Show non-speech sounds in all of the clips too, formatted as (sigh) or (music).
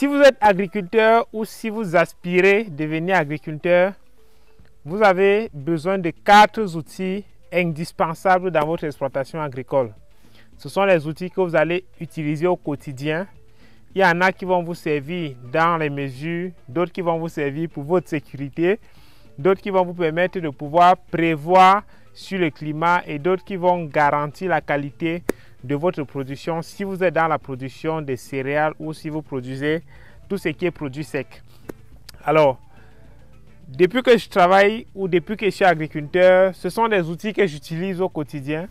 Si vous êtes agriculteur ou si vous aspirez devenir agriculteur, vous avez besoin de quatre outils indispensables dans votre exploitation agricole. Ce sont les outils que vous allez utiliser au quotidien. Il y en a qui vont vous servir dans les mesures, d'autres qui vont vous servir pour votre sécurité, d'autres qui vont vous permettre de pouvoir prévoir sur le climat et d'autres qui vont garantir la qualité de votre production si vous êtes dans la production des céréales ou si vous produisez tout ce qui est produit sec. Alors, depuis que je travaille ou depuis que je suis agriculteur, ce sont des outils que j'utilise au quotidien.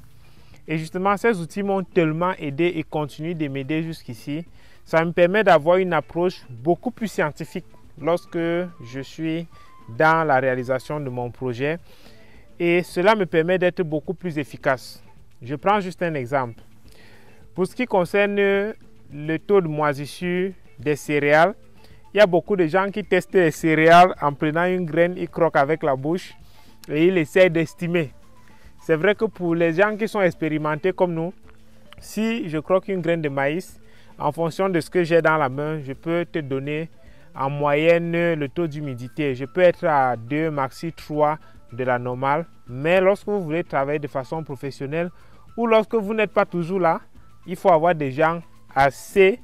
Et justement, ces outils m'ont tellement aidé et continuent de m'aider jusqu'ici. Ça me permet d'avoir une approche beaucoup plus scientifique lorsque je suis dans la réalisation de mon projet. Et cela me permet d'être beaucoup plus efficace. Je prends juste un exemple. Pour ce qui concerne le taux de moisissure des céréales, il y a beaucoup de gens qui testent les céréales en prenant une graine, ils croquent avec la bouche et ils essaient d'estimer. C'est vrai que pour les gens qui sont expérimentés comme nous, si je croque une graine de maïs, en fonction de ce que j'ai dans la main, je peux te donner en moyenne le taux d'humidité. Je peux être à 2, maxi 3 de la normale. Mais lorsque vous voulez travailler de façon professionnelle ou lorsque vous n'êtes pas toujours là, il faut avoir des gens assez,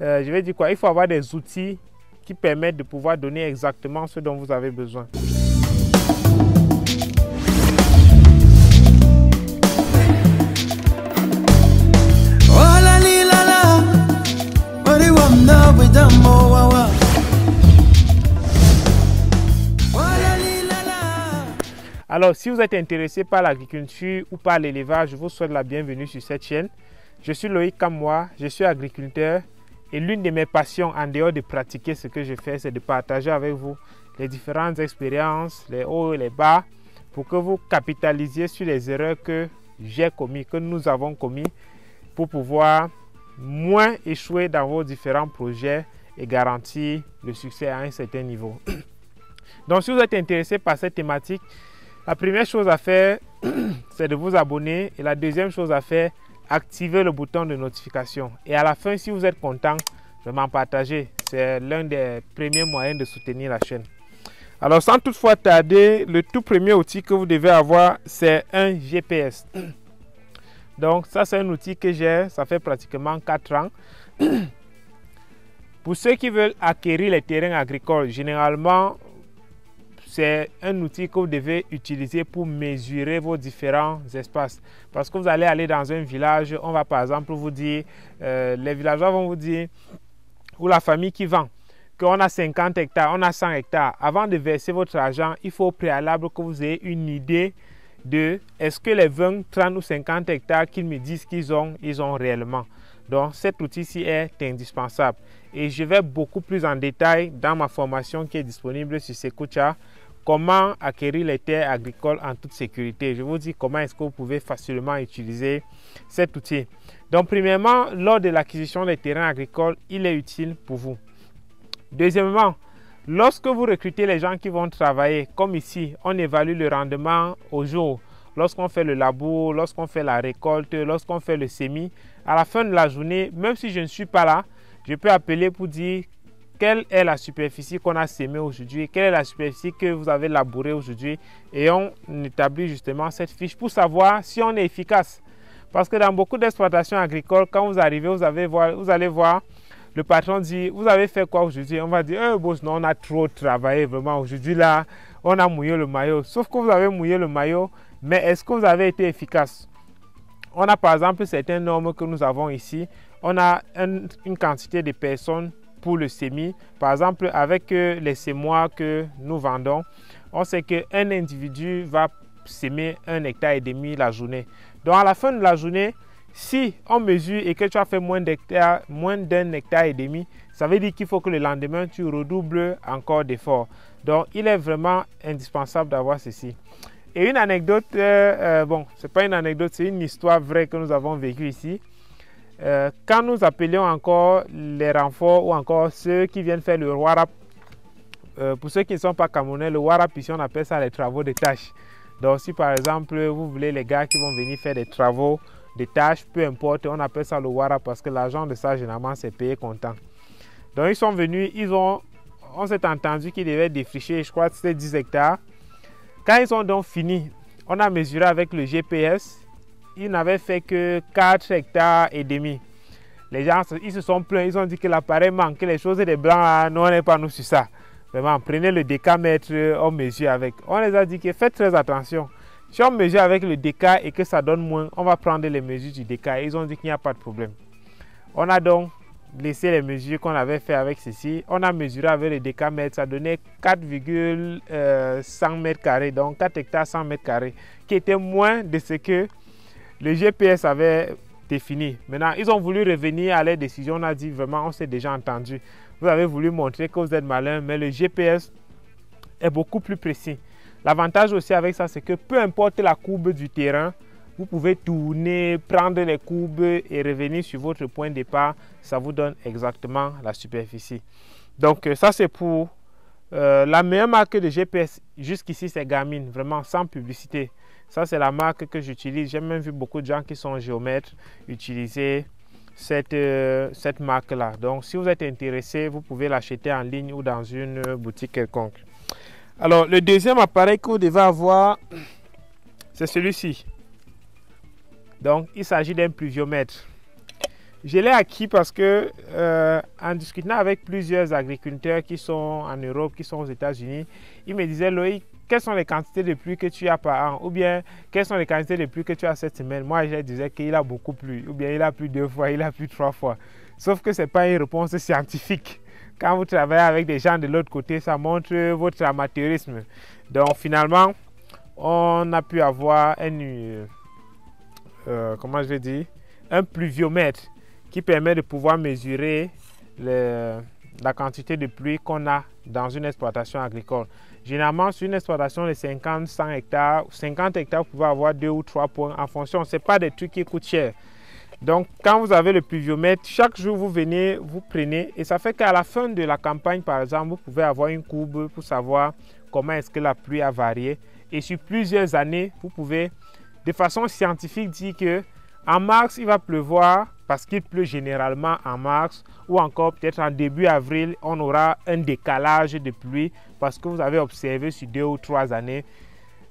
euh, je vais dire quoi, il faut avoir des outils qui permettent de pouvoir donner exactement ce dont vous avez besoin. Alors, si vous êtes intéressé par l'agriculture ou par l'élevage, je vous souhaite la bienvenue sur cette chaîne. Je suis Loïc Kamwa, je suis agriculteur et l'une de mes passions, en dehors de pratiquer ce que je fais, c'est de partager avec vous les différentes expériences, les hauts et les bas, pour que vous capitalisiez sur les erreurs que j'ai commises, que nous avons commis, pour pouvoir moins échouer dans vos différents projets et garantir le succès à un certain niveau. (coughs) Donc, si vous êtes intéressé par cette thématique, la première chose à faire, (coughs) c'est de vous abonner. Et la deuxième chose à faire, activer le bouton de notification. Et à la fin, si vous êtes content, vraiment partager. C'est l'un des premiers moyens de soutenir la chaîne. Alors, sans toutefois tarder, le tout premier outil que vous devez avoir, c'est un GPS. (clears throat) Donc, ça, c'est un outil que j'ai, ça fait pratiquement 4 ans. (clears throat) Pour ceux qui veulent acquérir les terrains agricoles, généralement, c'est un outil que vous devez utiliser pour mesurer vos différents espaces. Parce que vous allez aller dans un village, on va par exemple vous dire, euh, les villageois vont vous dire, ou la famille qui vend, qu'on a 50 hectares, on a 100 hectares. Avant de verser votre argent, il faut au préalable que vous ayez une idée de est-ce que les 20, 30 ou 50 hectares qu'ils me disent qu'ils ont, ils ont réellement. Donc cet outil-ci est indispensable. Et je vais beaucoup plus en détail dans ma formation qui est disponible sur Sekucha comment acquérir les terres agricoles en toute sécurité. Je vous dis comment est-ce que vous pouvez facilement utiliser cet outil. Donc, premièrement, lors de l'acquisition des terrains agricoles, il est utile pour vous. Deuxièmement, lorsque vous recrutez les gens qui vont travailler, comme ici, on évalue le rendement au jour. Lorsqu'on fait le labour, lorsqu'on fait la récolte, lorsqu'on fait le semis, à la fin de la journée, même si je ne suis pas là, je peux appeler pour dire quelle est la superficie qu'on a sémée aujourd'hui, quelle est la superficie que vous avez labourée aujourd'hui et on établit justement cette fiche pour savoir si on est efficace. Parce que dans beaucoup d'exploitations agricoles, quand vous arrivez, vous, avez voir, vous allez voir le patron dit, vous avez fait quoi aujourd'hui? On va dire, eh, boss, non, on a trop travaillé vraiment aujourd'hui là, on a mouillé le maillot. Sauf que vous avez mouillé le maillot, mais est-ce que vous avez été efficace? On a par exemple certaines normes que nous avons ici. On a une quantité de personnes pour le semis. Par exemple, avec euh, les semoirs que nous vendons, on sait qu'un individu va semer un hectare et demi la journée. Donc à la fin de la journée, si on mesure et que tu as fait moins d'un hectare et demi, ça veut dire qu'il faut que le lendemain, tu redoubles encore d'efforts. Donc il est vraiment indispensable d'avoir ceci. Et une anecdote, euh, euh, bon, c'est pas une anecdote, c'est une histoire vraie que nous avons vécue ici. Euh, quand nous appelions encore les renforts ou encore ceux qui viennent faire le warap, euh, pour ceux qui ne sont pas camerounais, le warap ici on appelle ça les travaux de tâches. Donc si par exemple vous voulez les gars qui vont venir faire des travaux de tâches, peu importe, on appelle ça le warap parce que l'argent de ça généralement c'est payé comptant. Donc ils sont venus, ils ont, on s'est entendu qu'ils devaient défricher, je crois que c'était 10 hectares. Quand ils ont donc fini, on a mesuré avec le GPS, ils n'avaient fait que 4 hectares et demi. Les gens, ils se sont plaints, ils ont dit que l'appareil manque, que les choses des blancs, non, on n'est pas nous sur ça. Vraiment, prenez le décamètre, on mesure avec. On les a dit que faites très attention. Si on mesure avec le déca et que ça donne moins, on va prendre les mesures du déca. Ils ont dit qu'il n'y a pas de problème. On a donc laissé les mesures qu'on avait fait avec ceci. On a mesuré avec le décamètre, ça donnait 4,100 mètres carrés, donc 4 hectares 100 mètres carrés, qui était moins de ce que le GPS avait défini. Maintenant, ils ont voulu revenir à leur décision. On a dit vraiment, on s'est déjà entendu. Vous avez voulu montrer que vous êtes malin, mais le GPS est beaucoup plus précis. L'avantage aussi avec ça, c'est que peu importe la courbe du terrain, vous pouvez tourner, prendre les courbes et revenir sur votre point de départ. Ça vous donne exactement la superficie. Donc euh, ça, c'est pour euh, la meilleure marque de GPS. Jusqu'ici, c'est Garmin, vraiment sans publicité. Ça, c'est la marque que j'utilise. J'ai même vu beaucoup de gens qui sont géomètres utiliser cette, euh, cette marque-là. Donc, si vous êtes intéressé, vous pouvez l'acheter en ligne ou dans une boutique quelconque. Alors, le deuxième appareil que vous devez avoir, c'est celui-ci. Donc, il s'agit d'un pluviomètre. Je l'ai acquis parce que, euh, en discutant avec plusieurs agriculteurs qui sont en Europe, qui sont aux États-Unis, ils me disaient Loïc, quelles sont les quantités de pluie que tu as par an? Ou bien, quelles sont les quantités de pluie que tu as cette semaine? Moi, je disais qu'il a beaucoup plu. Ou bien, il a plu deux fois, il a plu trois fois. Sauf que ce n'est pas une réponse (laughs) scientifique. Quand vous travaillez avec des gens de l'autre côté, ça montre votre amateurisme. Donc, finalement, on a pu avoir un, euh, comment je vais dire, un pluviomètre qui permet de pouvoir mesurer la quantité de pluie qu'on a dans une exploitation agricole. Généralement, sur une exploitation de 50, 100 hectares, 50 hectares, vous pouvez avoir deux ou trois points en fonction. Ce n'est pas des trucs qui coûtent cher. Donc, quand vous avez le pluviomètre, chaque jour, vous venez, vous prenez, et ça fait qu'à la fin de la campagne, par exemple, vous pouvez avoir une courbe pour savoir comment est-ce que la pluie a varié. Et sur plusieurs années, vous pouvez, de façon scientifique, dire que en mars, il va pleuvoir parce qu'il pleut généralement en mars ou encore peut-être en début avril, on aura un décalage de pluie parce que vous avez observé sur deux ou trois années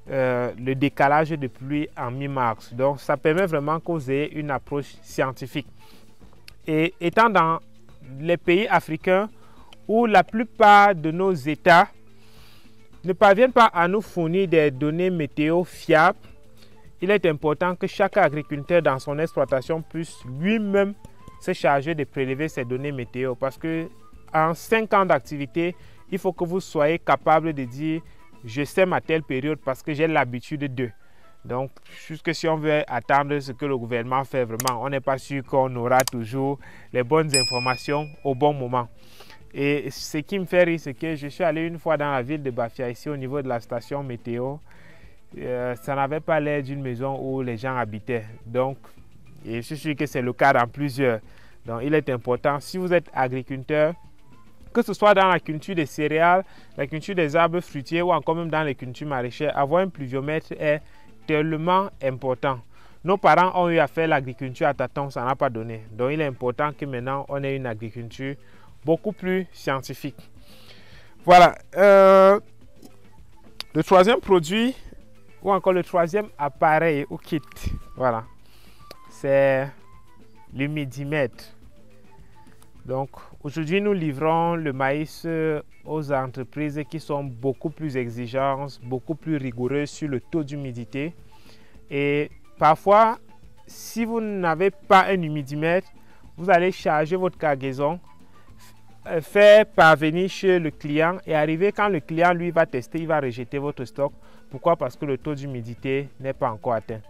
euh, le décalage de pluie en mi-mars. Donc ça permet vraiment que vous ayez une approche scientifique. Et étant dans les pays africains où la plupart de nos États ne parviennent pas à nous fournir des données météo fiables, il est important que chaque agriculteur dans son exploitation puisse lui-même se charger de prélever ces données météo parce que en 5 ans d'activité, il faut que vous soyez capable de dire je sème à telle période parce que j'ai l'habitude de. Donc, jusque si on veut attendre ce que le gouvernement fait vraiment, on n'est pas sûr qu'on aura toujours les bonnes informations au bon moment. Et ce qui me fait rire, c'est que je suis allé une fois dans la ville de Bafia, ici au niveau de la station météo. Euh, ça n'avait pas l'air d'une maison où les gens habitaient. Donc, je suis sûr que c'est le cas dans plusieurs. Donc, il est important, si vous êtes agriculteur, que ce soit dans la culture des céréales, la culture des arbres fruitiers ou encore même dans les cultures maraîchères, avoir un pluviomètre est tellement important. Nos parents ont eu à faire l'agriculture à tâtons, ça n'a pas donné. Donc, il est important que maintenant, on ait une agriculture beaucoup plus scientifique. Voilà. Euh, le troisième produit encore le troisième appareil ou kit, voilà, c'est l'humidimètre. Donc aujourd'hui, nous livrons le maïs euh, aux entreprises qui sont beaucoup plus exigeantes, beaucoup plus rigoureuses sur le taux d'humidité. Et parfois, si vous n'avez pas un humidimètre, vous allez charger votre cargaison, euh, faire parvenir chez le client et arriver quand le client lui va tester, il va rejeter votre stock pourquoi? Parce que le taux d'humidité n'est pas encore atteint.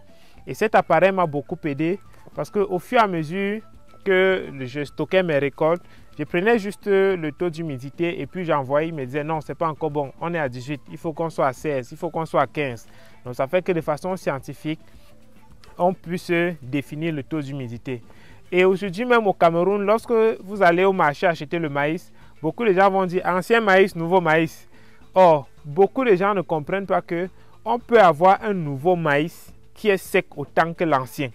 Et cet appareil m'a beaucoup aidé parce qu'au fur et à mesure que je stockais mes récoltes, je prenais juste le taux d'humidité et puis j'envoyais, il me disait non, c'est pas encore bon, on est à 18, il faut qu'on soit à 16, il faut qu'on soit à 15. Donc ça fait que de façon scientifique, on puisse définir le taux d'humidité. Et aujourd'hui même au Cameroun, lorsque vous allez au marché acheter le maïs, beaucoup de gens vont dire ancien maïs, nouveau maïs. Or, beaucoup de gens ne comprennent pas que on peut avoir un nouveau maïs qui est sec autant que l'ancien.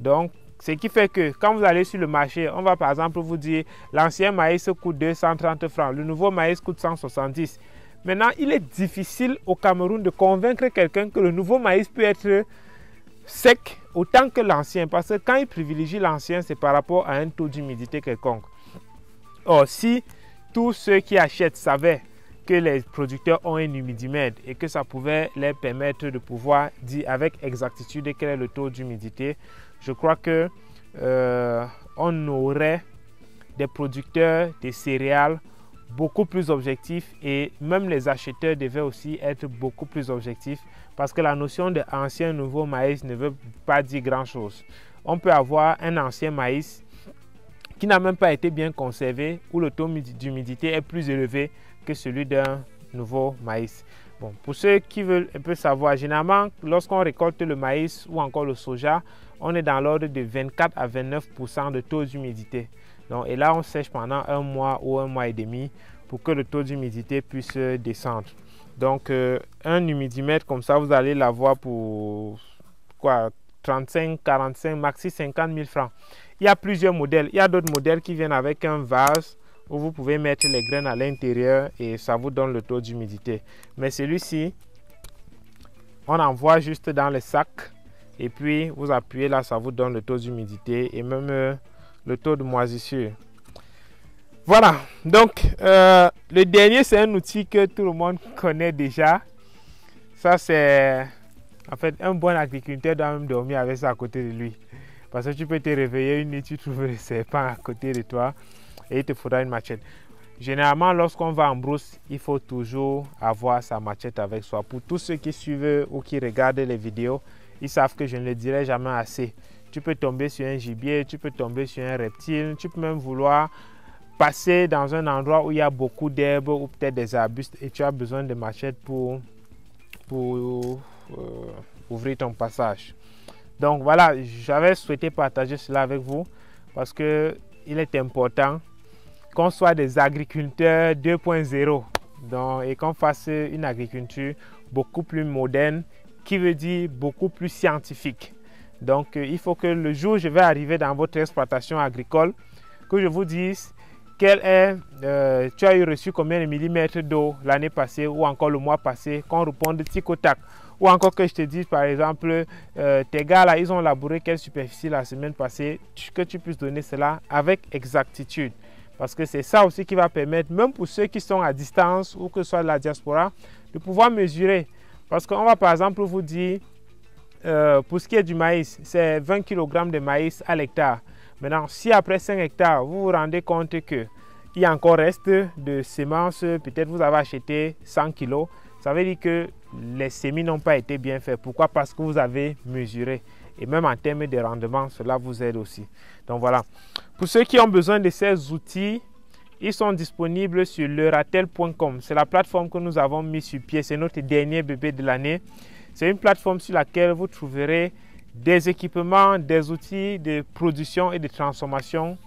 Donc, Ce qui fait que quand vous allez sur le marché, on va par exemple vous dire l'ancien maïs coûte 230 francs, le nouveau maïs coûte 170. Maintenant, il est difficile au Cameroun de convaincre quelqu'un que le nouveau maïs peut être sec autant que l'ancien. Parce que quand il privilégie l'ancien, c'est par rapport à un taux d'humidité quelconque. Or, si tous ceux qui achètent savaient que les producteurs ont un humidimètre et que ça pouvait leur permettre de pouvoir dire avec exactitude quel est le taux d'humidité, je crois que euh, on aurait des producteurs de céréales beaucoup plus objectifs et même les acheteurs devaient aussi être beaucoup plus objectifs parce que la notion de ancien nouveau maïs ne veut pas dire grand chose. On peut avoir un ancien maïs qui n'a même pas été bien conservé où le taux d'humidité est plus élevé celui d'un nouveau maïs. Bon, pour ceux qui veulent un peu savoir, généralement, lorsqu'on récolte le maïs ou encore le soja, on est dans l'ordre de 24 à 29% de taux d'humidité. Et là, on sèche pendant un mois ou un mois et demi pour que le taux d'humidité puisse descendre. Donc, euh, un humidimètre comme ça, vous allez l'avoir pour quoi 35, 45, maxi 50 000 francs. Il y a plusieurs modèles. Il y a d'autres modèles qui viennent avec un vase où vous pouvez mettre les graines à l'intérieur et ça vous donne le taux d'humidité. Mais celui-ci, on envoie juste dans le sac et puis vous appuyez là, ça vous donne le taux d'humidité et même euh, le taux de moisissure. Voilà, donc euh, le dernier c'est un outil que tout le monde connaît déjà. Ça c'est en fait un bon agriculteur doit même dormir avec ça à côté de lui. Parce que tu peux te réveiller une nuit, tu trouves le serpent à côté de toi et il te faudra une machette. Généralement, lorsqu'on va en brousse, il faut toujours avoir sa machette avec soi. Pour tous ceux qui suivent ou qui regardent les vidéos, ils savent que je ne le dirai jamais assez. Tu peux tomber sur un gibier, tu peux tomber sur un reptile, tu peux même vouloir passer dans un endroit où il y a beaucoup d'herbes ou peut-être des arbustes et tu as besoin de machette pour, pour euh, ouvrir ton passage. Donc voilà, j'avais souhaité partager cela avec vous parce que il est important qu'on soit des agriculteurs 2.0 et qu'on fasse une agriculture beaucoup plus moderne qui veut dire beaucoup plus scientifique. Donc, euh, il faut que le jour où je vais arriver dans votre exploitation agricole, que je vous dise quel est, euh, tu as eu reçu combien de millimètres d'eau l'année passée ou encore le mois passé, qu'on réponde tic au tac. Ou encore que je te dise, par exemple, euh, tes gars là, ils ont labouré quelle superficie la semaine passée, que tu puisses donner cela avec exactitude. Parce que c'est ça aussi qui va permettre, même pour ceux qui sont à distance ou que ce soit de la diaspora, de pouvoir mesurer. Parce qu'on va par exemple vous dire, euh, pour ce qui est du maïs, c'est 20 kg de maïs à l'hectare. Maintenant, si après 5 hectares, vous vous rendez compte que il y a encore reste de semences, peut-être vous avez acheté 100 kg, ça veut dire que les semis n'ont pas été bien faits. Pourquoi? Parce que vous avez mesuré. Et même en termes de rendement, cela vous aide aussi. Donc voilà. Pour ceux qui ont besoin de ces outils, ils sont disponibles sur leuratel.com. C'est la plateforme que nous avons mis sur pied. C'est notre dernier bébé de l'année. C'est une plateforme sur laquelle vous trouverez des équipements, des outils de production et de transformation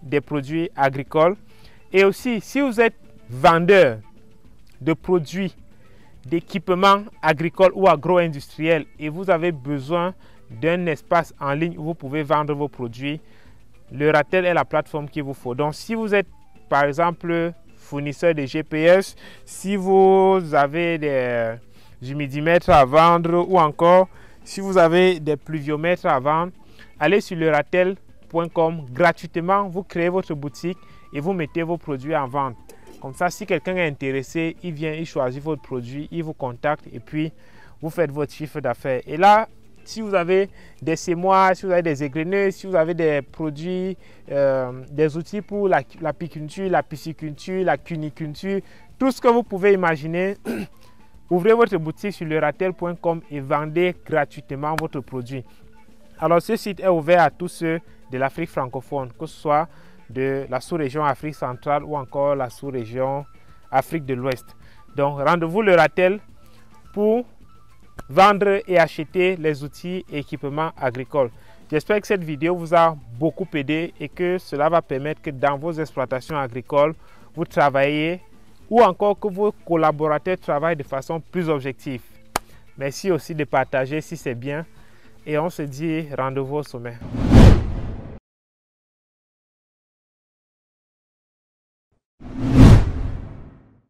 des produits agricoles. Et aussi, si vous êtes vendeur de produits d'équipements agricoles ou agro-industriels et vous avez besoin d'un espace en ligne où vous pouvez vendre vos produits, le Ratel est la plateforme qu'il vous faut. Donc si vous êtes par exemple fournisseur de GPS, si vous avez des humidimètres à vendre ou encore si vous avez des pluviomètres à vendre, allez sur le ratel.com gratuitement, vous créez votre boutique et vous mettez vos produits en vente. Comme ça, si quelqu'un est intéressé, il vient, il choisit votre produit, il vous contacte et puis vous faites votre chiffre d'affaires. Et là, si vous avez des sémoires, si vous avez des égreneux, si vous avez des produits, euh, des outils pour l'apiculture, la, pisciculture, la cuniculture, tout ce que vous pouvez imaginer, (clears throat) ouvrez votre boutique sur leratel.com et vendez gratuitement votre produit. Alors ce site est ouvert à tous ceux de l'Afrique francophone, que ce soit de la sous-région Afrique centrale ou encore la sous-région Afrique de l'Ouest. Donc rendez-vous le Ratel pour vendre et acheter les outils et équipements agricoles. J'espère que cette vidéo vous a beaucoup aidé et que cela va permettre que dans vos exploitations agricoles, vous travaillez ou encore que vos collaborateurs travaillent de façon plus objective. Merci aussi de partager si c'est bien et on se dit rendez-vous au sommet.